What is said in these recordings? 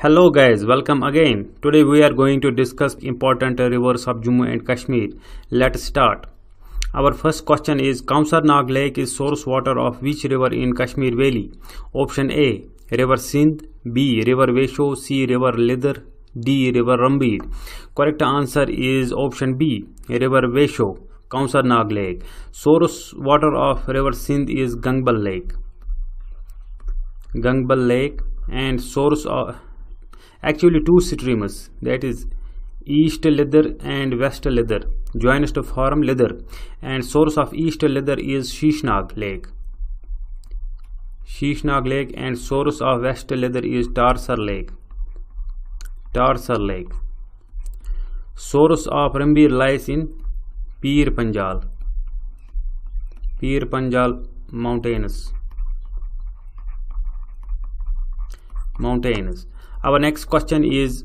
hello guys welcome again today we are going to discuss important rivers of Jammu and Kashmir let's start our first question is Kausar Nag Lake is source water of which river in Kashmir Valley option A river Sindh B river Vesho C river Lidar D river Rambir correct answer is option B river Vesho Kausar Nag Lake source water of river Sindh is Gangbal Lake Gangbal Lake and source of actually two streamers that is east leather and west leather joins to form leather and source of east leather is Shishnag lake Shishnag lake and source of west leather is Tarsar lake Tarsar lake source of Rambir lies in Pir Panjal Pir Panjal mountains mountains our next question is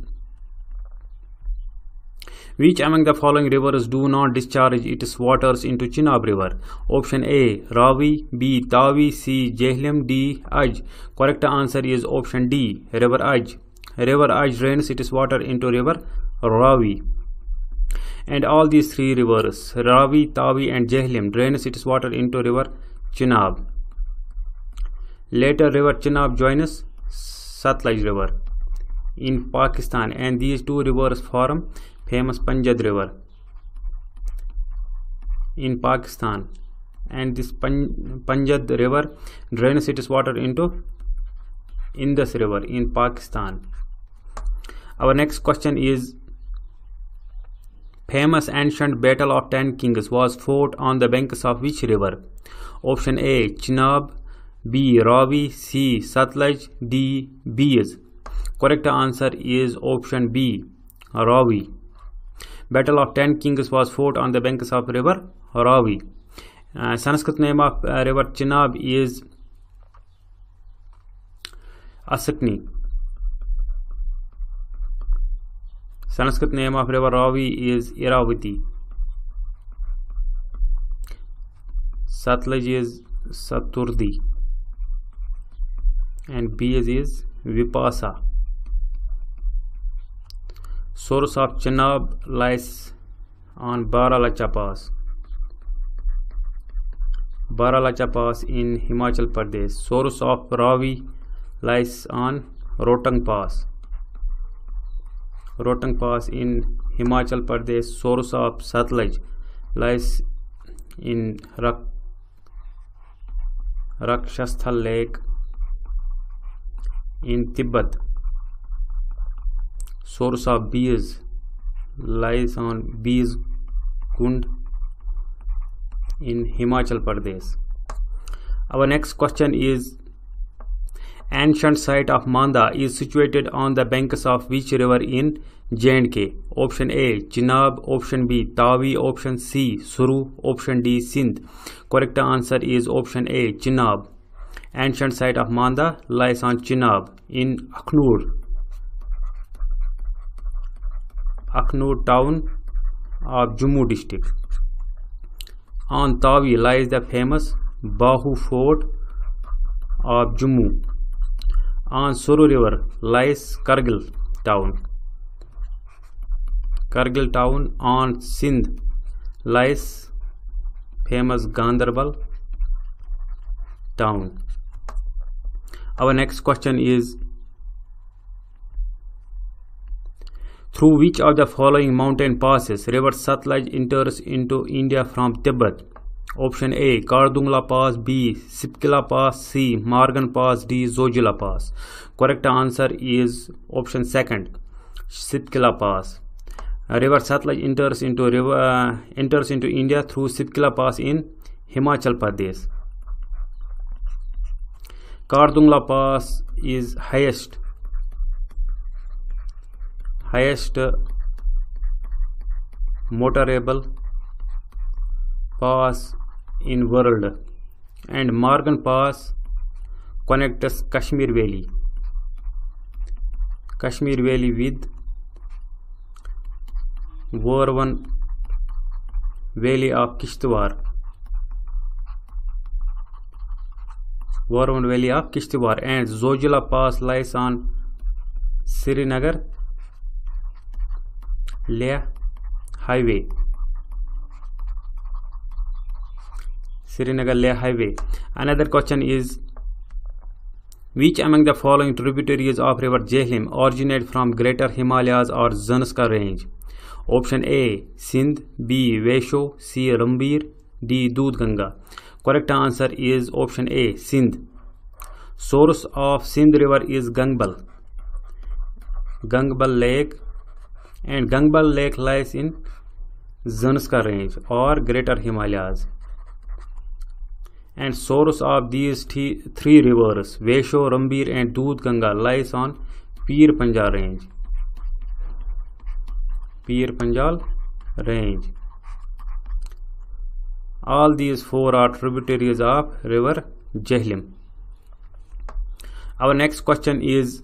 which among the following rivers do not discharge its waters into Chenab River? Option A. Ravi B. Tawi C. Jhelum D. Aj Correct answer is option D. River Aj River Aj drains its water into river Ravi and all these three rivers Ravi, Tawi and Jhelum drains its water into river Chenab. Later river Chenab joins Satluj river in Pakistan and these two rivers form famous Panjab river in Pakistan and this Pan river drains its water into Indus river in Pakistan our next question is famous ancient battle of 10 kings was fought on the banks of which river option a chenab b ravi c satluj d bees Correct answer is option B, Ravi. Battle of 10 Kings was fought on the banks of river Ravi. Uh, Sanskrit name of uh, river Chenab is Asakni. Sanskrit name of river Ravi is Iravati. Satluj is Saturdi. And Bees is Vipasa. source of Chenab lies on Baralacha Pass. Baralacha Pass in Himachal Pradesh. Source of Ravi lies on Rotang Pass. Rotang Pass in Himachal Pradesh. Source of Satluj lies in Rak Rakshasthal Lake in Tibet. source of B's lies on B's Kund in Himachal Pradesh. Our next question is ancient site of Manda is situated on the banks of which river in J&K? Option A Chinab, option B Tawi, option C Suru, option D Sindh. Correct answer is option A Chinab. Ancient site of Manda lies on Chinab in Akhnoor. Akhnoor town of Jammu district. On Tawi lies the famous Bahu Fort of Jammu. On Suru River lies Kargil town. Kargil town. On Sindh lies famous Gandarbal town. Our next question is through which of the following mountain passes river Satluj enters into India from Tibet? Option A Kardungla Pass, B Sipkila Pass, C Morgan Pass, D Zojila Pass. Correct answer is option second Sipkila Pass. River Satluj enters into river uh, enters into India through Sipkila Pass in Himachal Pradesh. Kardungla Pass is highest highest motorable pass in world, and Morgan Pass connects Kashmir Valley with Warwan Valley of Kishtwar. And Zojila Pass lies on Srinagar Leh Highway, Srinagar Leh Highway. Another question is, which among the following tributaries of river Jhelum originate from Greater Himalayas or Zanskar range? Option A Sindh, B Vaisho, C Rambir, D Dudh Ganga. Correct answer is option A Sindh. Source of Sindh river is Gangbal, Gangbal lake and Gangbal Lake lies in Zanskar range or Greater Himalayas. And source of these three rivers, Vesho, Rambir and Dudh Ganga lies on Pir Panjal range. Pir Panjal range. All these four are tributaries of river Jhelum. Our next question is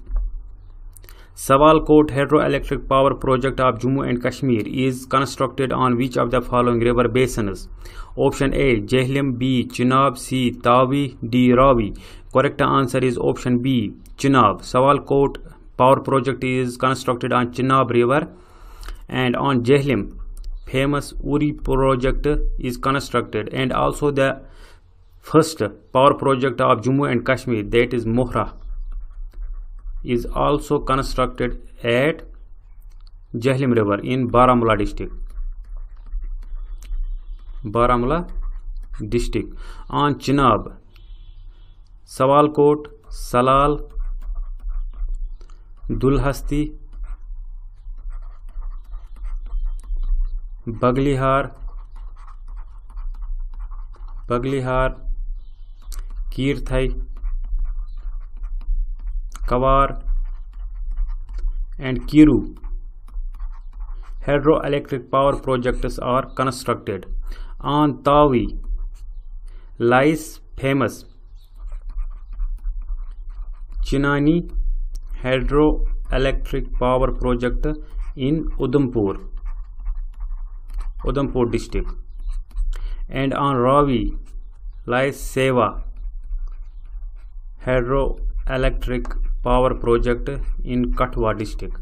सवाल quote hydro electric power project of Jammu and Kashmir is constructed on which of the following river basins option A Jhelum B Chenab C Tawi D Ravi correct answer is option B Chenab सवाल quote power project is constructed on Chenab river and on Jhelum famous Uri project is constructed and also the first power project of Jammu and Kashmir that is Mohra is also constructed at Jhelum River in Baramulla district. Baramulla district on Chinab, Sawalkot, Salal, Dulhasti, Baglihar, Baglihar, Kirthai, Kawar, and Kiru, hydroelectric power projects are constructed. On Tawi lies famous Chinani hydroelectric power project in Udhampur district, and on Ravi lies Seva hydroelectric power project in Kathua district.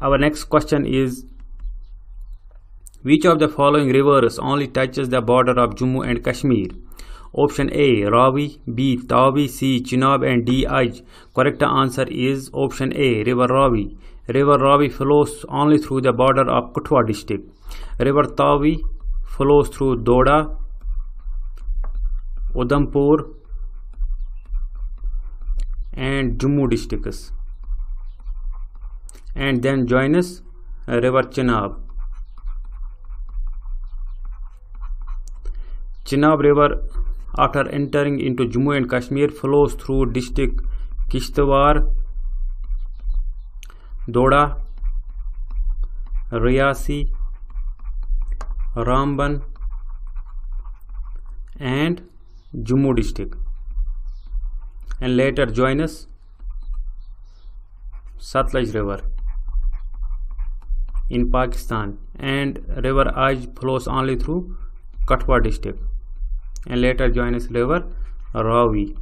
Our next question is which of the following rivers only touches the border of Jammu and Kashmir? Option A Ravi, B Tawi, C Chinab and D Aj. Correct answer is option A River Ravi. River Ravi flows only through the border of Kathua district. River Tawi flows through Doda, Udhampur, and Jammu districts and then join us river Chenab. Chenab river after entering into Jammu and Kashmir flows through district Kishtwar, Doda, Riyasi, Ramban and Jammu district. and later joins Satluj River in Pakistan and river Aj flows only through Katwa district and later joins river Ravi.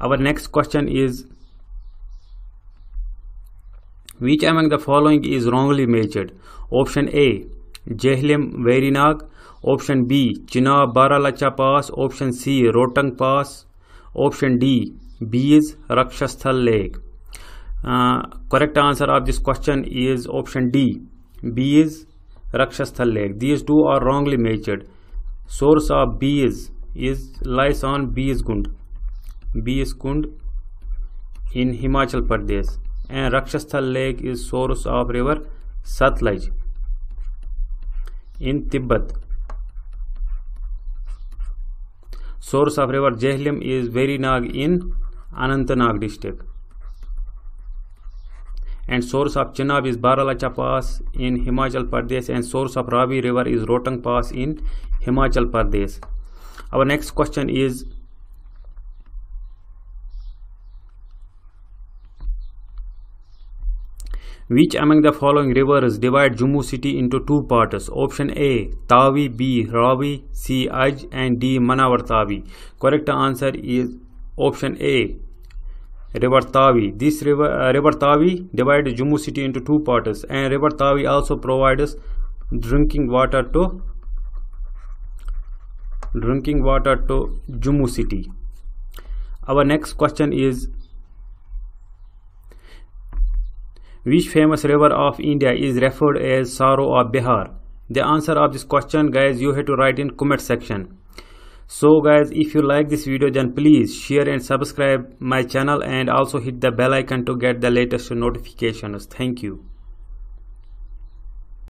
Our next question is which among the following is wrongly measured? Option A Jehlim Verinag, option B Chinab Baralacha Pass, option C Rotang Pass, option D Beas Rakshastal lake correct answer of this question is option D Beas Rakshastal lake these two are wrongly measured source of Beas is lies on Beas Kund Beas Kund in Himachal Pradesh and Rakshastal lake is source of river Sutlej in Tibet Source of river Jhelum is Verinag in Anantanag district. And source of Chenab is Baralacha Pass in Himachal Pradesh and source of Ravi river is Rotang Pass in Himachal Pradesh. Our next question is Which among the following rivers divide Jammu city into two parts? Option A Tawi, B Ravi, C Aj and D Manawar Tawi. Correct answer is option A River Tawi. This river uh, River Tawi divides Jammu city into two parts and River Tawi also provides drinking water to drinking water to Jammu city. Our next question is Which famous river of India is referred as Sorrow of Bihar? The answer of this question guys you have to write in comment section. So guys if you like this video then please share and subscribe my channel and also hit the bell icon to get the latest notifications. Thank you.